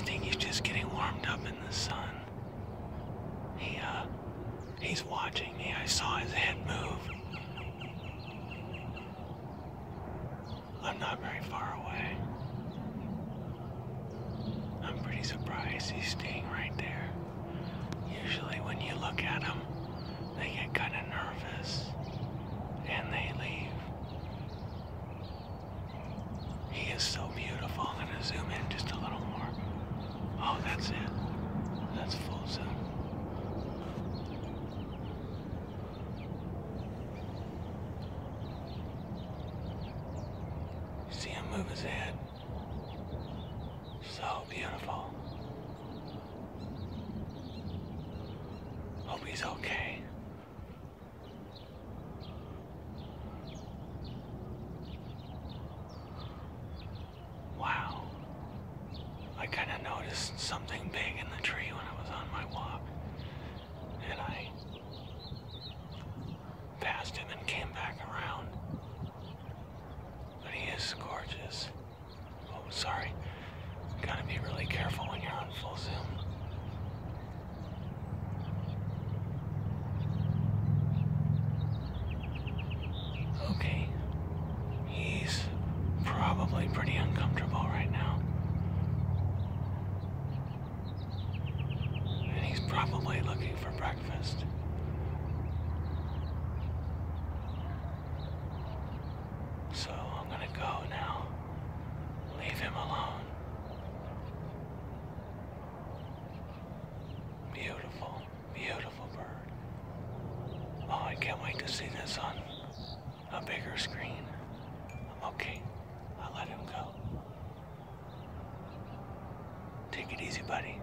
think he's just getting warmed up in the sun. He, uh, he's watching me. I saw his head move. I'm not very far away. I'm pretty surprised he's staying right there. Usually when you look at them, they get kind of nervous and they leave. He is so beautiful. I'm gonna zoom in just a little more. Oh, that's it. That's full zoom. See him move his head. So beautiful. Hope he's okay. Wow. I kind of noticed something big in the tree when I was on my walk. And I passed him and came back around. But he is gorgeous. Sorry. Gotta be really careful when you're on full zoom. Okay. He's probably pretty uncomfortable right now. And he's probably looking for breakfast. So I'm gonna go now. Leave him alone. Beautiful, beautiful bird. Oh, I can't wait to see this on a bigger screen. I'm okay, I'll let him go. Take it easy, buddy.